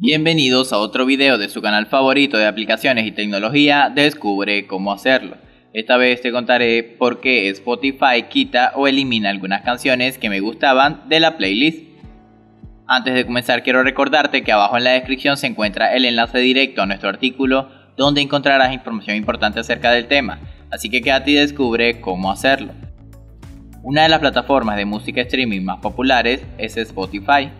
Bienvenidos a otro video de su canal favorito de aplicaciones y tecnología, Descubre cómo hacerlo. Esta vez te contaré por qué Spotify quita o elimina algunas canciones que me gustaban de la playlist. Antes de comenzar quiero recordarte que abajo en la descripción se encuentra el enlace directo a nuestro artículo donde encontrarás información importante acerca del tema, así que quédate y descubre cómo hacerlo. Una de las plataformas de música streaming más populares es Spotify.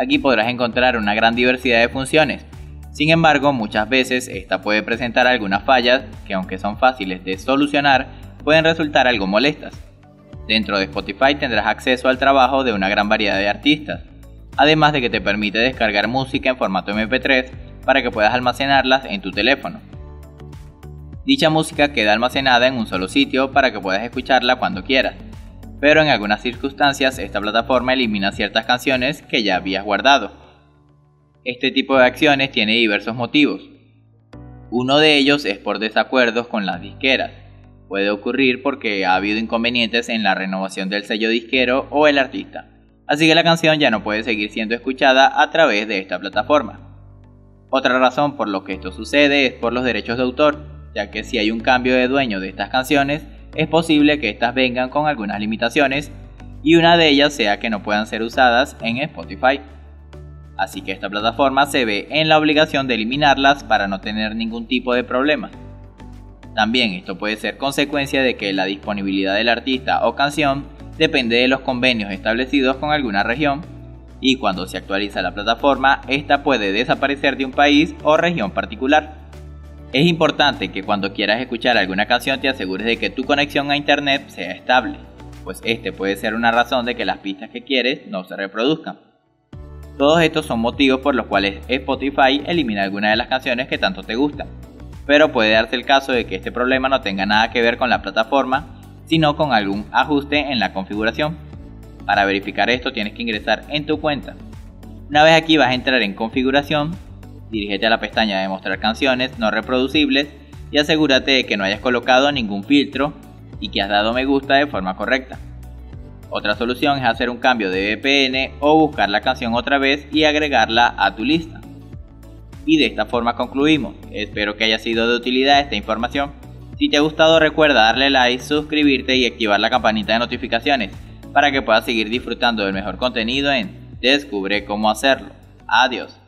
Aquí podrás encontrar una gran diversidad de funciones. Sin embargo, muchas veces esta puede presentar algunas fallas que aunque son fáciles de solucionar, pueden resultar algo molestas. Dentro de Spotify tendrás acceso al trabajo de una gran variedad de artistas, además de que te permite descargar música en formato MP3 para que puedas almacenarlas en tu teléfono. Dicha música queda almacenada en un solo sitio para que puedas escucharla cuando quieras pero en algunas circunstancias esta plataforma elimina ciertas canciones que ya habías guardado. Este tipo de acciones tiene diversos motivos. Uno de ellos es por desacuerdos con las disqueras. Puede ocurrir porque ha habido inconvenientes en la renovación del sello disquero o el artista, así que la canción ya no puede seguir siendo escuchada a través de esta plataforma. Otra razón por lo que esto sucede es por los derechos de autor, ya que si hay un cambio de dueño de estas canciones, es posible que estas vengan con algunas limitaciones y una de ellas sea que no puedan ser usadas en Spotify. Así que esta plataforma se ve en la obligación de eliminarlas para no tener ningún tipo de problema. También esto puede ser consecuencia de que la disponibilidad del artista o canción depende de los convenios establecidos con alguna región y cuando se actualiza la plataforma, esta puede desaparecer de un país o región particular. Es importante que cuando quieras escuchar alguna canción te asegures de que tu conexión a internet sea estable, pues este puede ser una razón de que las pistas que quieres no se reproduzcan. Todos estos son motivos por los cuales Spotify elimina algunas de las canciones que tanto te gustan, pero puede darse el caso de que este problema no tenga nada que ver con la plataforma, sino con algún ajuste en la configuración. Para verificar esto tienes que ingresar en tu cuenta. Una vez aquí vas a entrar en configuración Dirígete a la pestaña de mostrar canciones no reproducibles y asegúrate de que no hayas colocado ningún filtro y que has dado me gusta de forma correcta. Otra solución es hacer un cambio de VPN o buscar la canción otra vez y agregarla a tu lista. Y de esta forma concluimos. Espero que haya sido de utilidad esta información. Si te ha gustado recuerda darle like, suscribirte y activar la campanita de notificaciones para que puedas seguir disfrutando del mejor contenido en Descubre cómo hacerlo. Adiós.